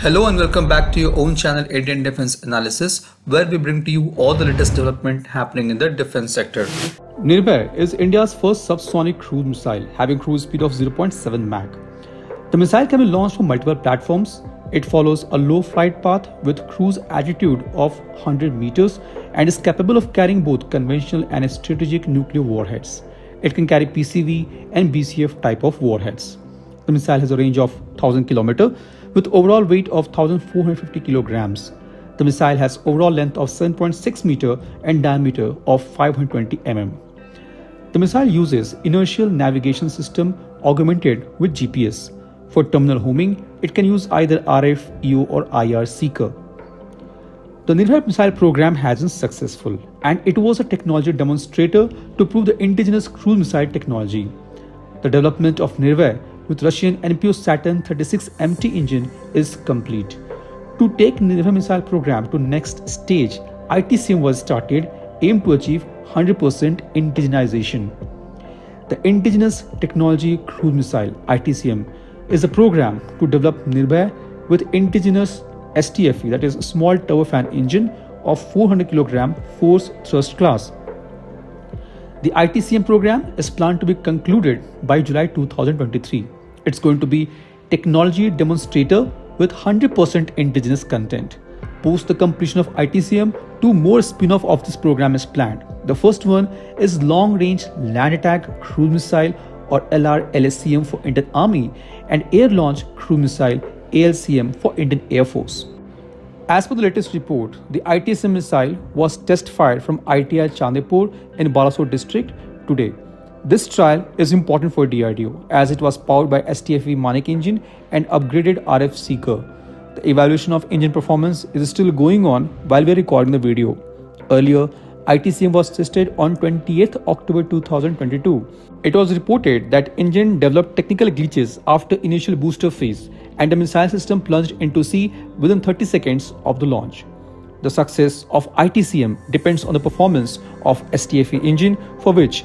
Hello and welcome back to your own channel Indian Defense Analysis where we bring to you all the latest development happening in the defense sector. Nirbhay is India's first subsonic cruise missile having cruise speed of 0.7 Mach. The missile can be launched from multiple platforms. It follows a low flight path with cruise altitude of 100 meters and is capable of carrying both conventional and strategic nuclear warheads. It can carry PCB and BCF type of warheads. The missile has a range of 1000 km with overall weight of 1450 kilograms. The missile has overall length of 7.6 meter and diameter of 520 mm. The missile uses inertial navigation system augmented with GPS. For terminal homing, it can use either RF, EO or IR seeker. The Nirbhay missile program has been successful and it was a technology demonstrator to prove the indigenous cruise missile technology. The development of Nirbhay with Russian NPO Saturn 36 MT engine is complete. To take Nirbhay missile program to next stage, ITCM was started aimed to achieve 100% indigenization. The Indigenous Technology Cruise Missile ITCM is a program to develop Nirbhay with indigenous STFE that is small turbofan engine of 400 kg force thrust class. The ITCM program is planned to be concluded by July 2023. It's going to be technology demonstrator with 100% indigenous content. Post the completion of ITCM, two more spin-off of this program is planned. The first one is Long Range Land Attack Cruise Missile or LR LACM for Indian Army and Air Launch Cruise Missile ALCM for Indian Air Force. As per the latest report, the ITCM missile was test fired from ITR Chandipur in Balasore district today. This trial is important for DRDO as it was powered by STFE Manik engine and upgraded RF seeker. The evaluation of engine performance is still going on while we are recording the video. Earlier, ITCM was tested on 28th October 2022. It was reported that engine developed technical glitches after initial booster phase and the missile system plunged into sea within 30 seconds of the launch. The success of ITCM depends on the performance of STFE engine for which